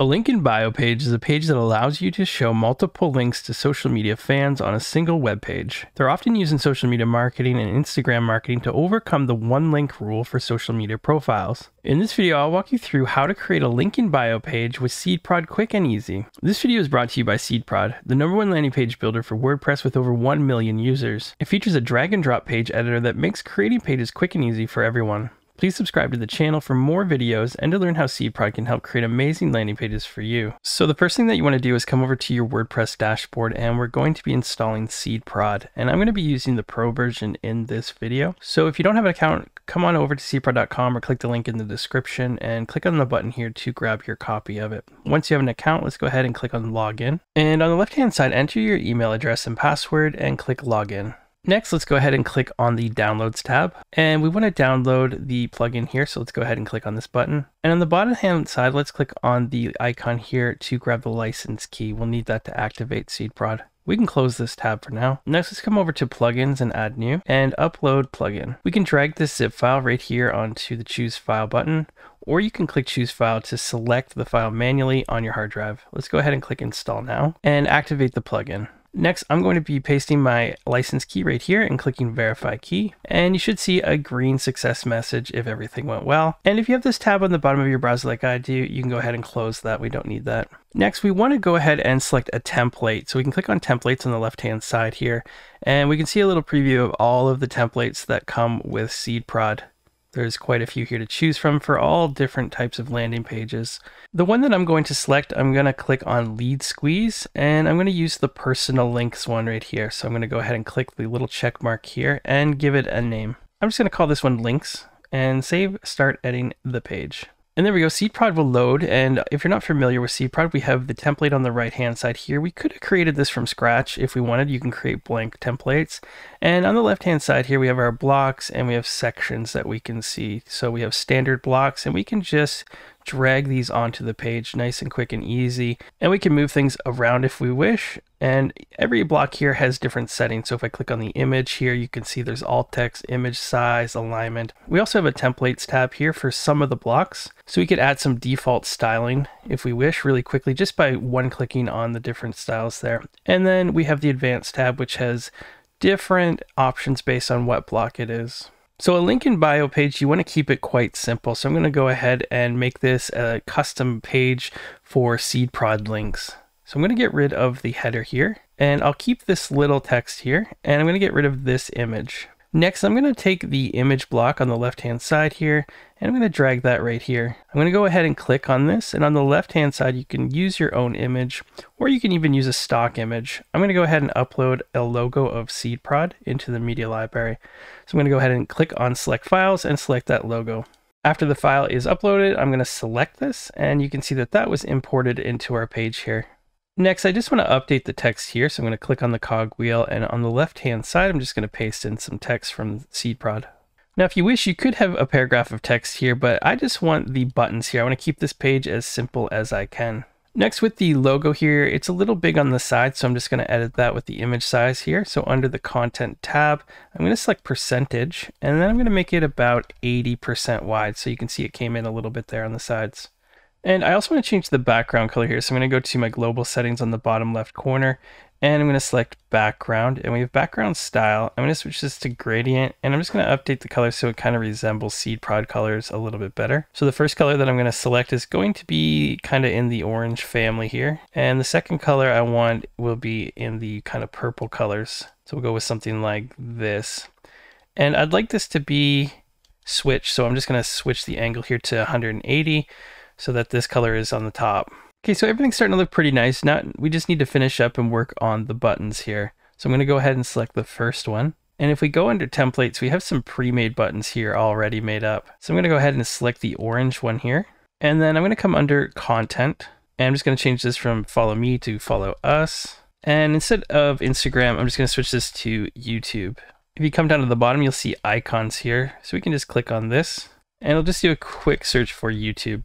A link in bio page is a page that allows you to show multiple links to social media fans on a single web page. They're often used in social media marketing and Instagram marketing to overcome the one link rule for social media profiles. In this video, I'll walk you through how to create a link in bio page with SeedProd quick and easy. This video is brought to you by SeedProd, the number one landing page builder for WordPress with over 1 million users. It features a drag and drop page editor that makes creating pages quick and easy for everyone. Please subscribe to the channel for more videos and to learn how SeedProd can help create amazing landing pages for you. So the first thing that you want to do is come over to your WordPress dashboard and we're going to be installing SeedProd. And I'm going to be using the pro version in this video. So if you don't have an account, come on over to seedprod.com or click the link in the description and click on the button here to grab your copy of it. Once you have an account, let's go ahead and click on login. And on the left hand side, enter your email address and password and click login. Next, let's go ahead and click on the Downloads tab. And we want to download the plugin here, so let's go ahead and click on this button. And on the bottom hand side, let's click on the icon here to grab the license key. We'll need that to activate SeedProd. We can close this tab for now. Next, let's come over to plugins and add new and upload plugin. We can drag this zip file right here onto the choose file button, or you can click choose file to select the file manually on your hard drive. Let's go ahead and click install now and activate the plugin. Next, I'm going to be pasting my license key right here and clicking verify key. And you should see a green success message if everything went well. And if you have this tab on the bottom of your browser like I do, you can go ahead and close that. We don't need that. Next, we want to go ahead and select a template. So we can click on templates on the left-hand side here. And we can see a little preview of all of the templates that come with SeedProd. There's quite a few here to choose from for all different types of landing pages. The one that I'm going to select, I'm going to click on lead squeeze and I'm going to use the personal links one right here. So I'm going to go ahead and click the little check mark here and give it a name. I'm just going to call this one links and save start editing the page. And there we go, SeedProd will load. And if you're not familiar with SeedProd, we have the template on the right hand side here. We could have created this from scratch if we wanted. You can create blank templates. And on the left hand side here, we have our blocks and we have sections that we can see. So we have standard blocks and we can just drag these onto the page nice and quick and easy. And we can move things around if we wish. And every block here has different settings. So if I click on the image here, you can see there's alt text, image size, alignment. We also have a templates tab here for some of the blocks. So we could add some default styling if we wish really quickly just by one clicking on the different styles there. And then we have the advanced tab, which has different options based on what block it is. So a link in bio page, you want to keep it quite simple. So I'm going to go ahead and make this a custom page for SeedProd links. So I'm going to get rid of the header here and I'll keep this little text here and I'm going to get rid of this image. Next, I'm going to take the image block on the left-hand side here, and I'm going to drag that right here. I'm going to go ahead and click on this, and on the left-hand side, you can use your own image, or you can even use a stock image. I'm going to go ahead and upload a logo of SeedProd into the media library. So I'm going to go ahead and click on Select Files and select that logo. After the file is uploaded, I'm going to select this, and you can see that that was imported into our page here. Next, I just want to update the text here. So I'm going to click on the cogwheel and on the left-hand side, I'm just going to paste in some text from SeedProd. Now, if you wish, you could have a paragraph of text here, but I just want the buttons here. I want to keep this page as simple as I can. Next, with the logo here, it's a little big on the side, so I'm just going to edit that with the image size here. So under the content tab, I'm going to select percentage, and then I'm going to make it about 80% wide. So you can see it came in a little bit there on the sides. And I also want to change the background color here. So I'm going to go to my global settings on the bottom left corner and I'm going to select background and we have background style. I'm going to switch this to gradient and I'm just going to update the color so it kind of resembles SeedProd colors a little bit better. So the first color that I'm going to select is going to be kind of in the orange family here. And the second color I want will be in the kind of purple colors. So we'll go with something like this. And I'd like this to be switched. So I'm just going to switch the angle here to 180 so that this color is on the top. Okay, so everything's starting to look pretty nice. Now we just need to finish up and work on the buttons here. So I'm going to go ahead and select the first one. And if we go under templates, we have some pre-made buttons here already made up. So I'm going to go ahead and select the orange one here. And then I'm going to come under content. And I'm just going to change this from follow me to follow us. And instead of Instagram, I'm just going to switch this to YouTube. If you come down to the bottom, you'll see icons here. So we can just click on this and it'll just do a quick search for YouTube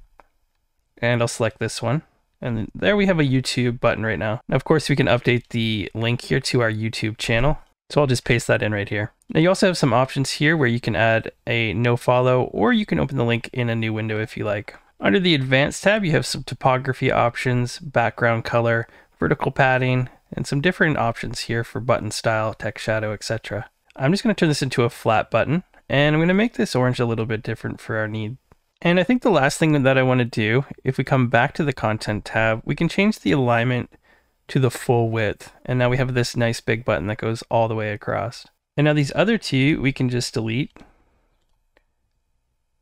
and I'll select this one. And there we have a YouTube button right now. Now, of course, we can update the link here to our YouTube channel. So I'll just paste that in right here. Now you also have some options here where you can add a no follow or you can open the link in a new window if you like. Under the Advanced tab, you have some typography options, background color, vertical padding, and some different options here for button style, text shadow, etc. I'm just going to turn this into a flat button, and I'm going to make this orange a little bit different for our need. And I think the last thing that I want to do, if we come back to the Content tab, we can change the alignment to the full width. And now we have this nice big button that goes all the way across. And now these other two, we can just delete.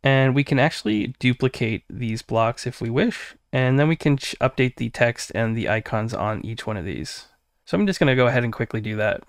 And we can actually duplicate these blocks if we wish. And then we can update the text and the icons on each one of these. So I'm just going to go ahead and quickly do that.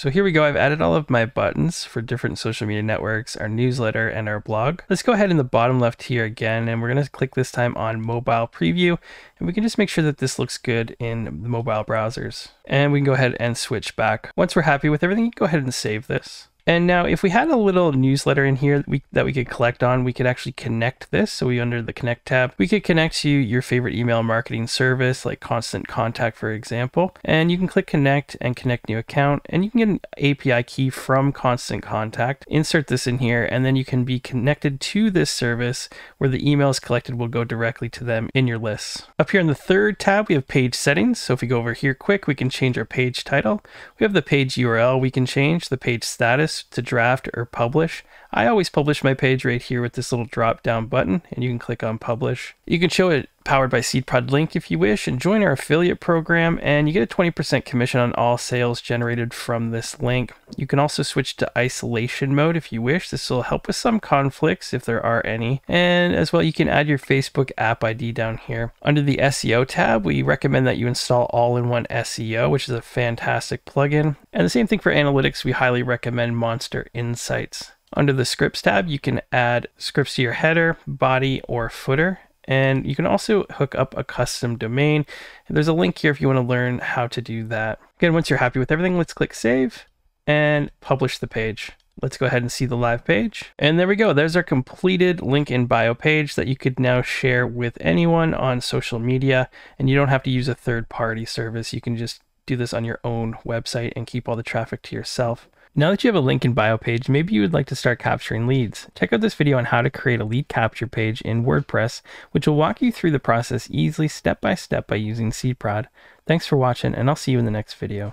So here we go. I've added all of my buttons for different social media networks, our newsletter, and our blog. Let's go ahead in the bottom left here again, and we're going to click this time on mobile preview, and we can just make sure that this looks good in the mobile browsers. And we can go ahead and switch back. Once we're happy with everything, go ahead and save this. And now if we had a little newsletter in here that we, that we could collect on, we could actually connect this. So we under the connect tab, we could connect to your favorite email marketing service like Constant Contact, for example. And you can click connect and connect new account and you can get an API key from Constant Contact, insert this in here, and then you can be connected to this service where the emails collected will go directly to them in your lists. Up here in the third tab, we have page settings. So if we go over here quick, we can change our page title. We have the page URL we can change, the page status, to draft or publish, I always publish my page right here with this little drop down button and you can click on publish. You can show it powered by SeedProd link if you wish and join our affiliate program and you get a 20% commission on all sales generated from this link. You can also switch to isolation mode if you wish. This will help with some conflicts if there are any. And as well, you can add your Facebook app ID down here. Under the SEO tab, we recommend that you install all-in-one SEO, which is a fantastic plugin. And the same thing for analytics, we highly recommend MonsterInsights. Under the scripts tab, you can add scripts to your header, body, or footer. And you can also hook up a custom domain. There's a link here if you want to learn how to do that. Again, once you're happy with everything, let's click save and publish the page. Let's go ahead and see the live page. And there we go. There's our completed link in bio page that you could now share with anyone on social media. And you don't have to use a third party service. You can just do this on your own website and keep all the traffic to yourself. Now that you have a link in bio page, maybe you would like to start capturing leads. Check out this video on how to create a lead capture page in WordPress, which will walk you through the process easily step by step by using SeedProd. Thanks for watching, and I'll see you in the next video.